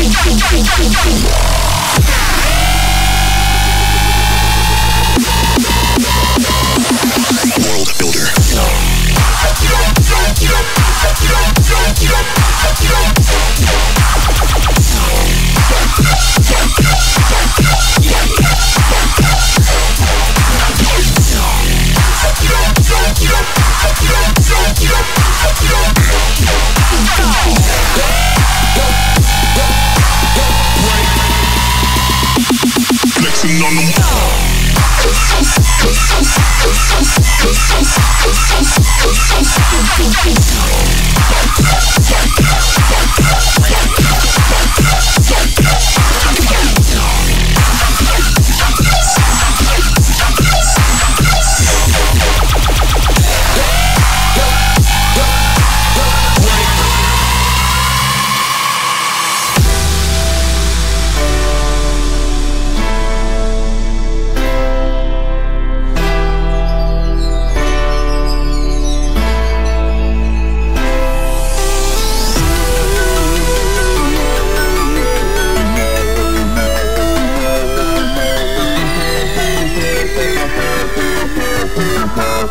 Thank you. Flexing on them.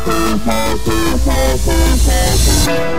Thank you.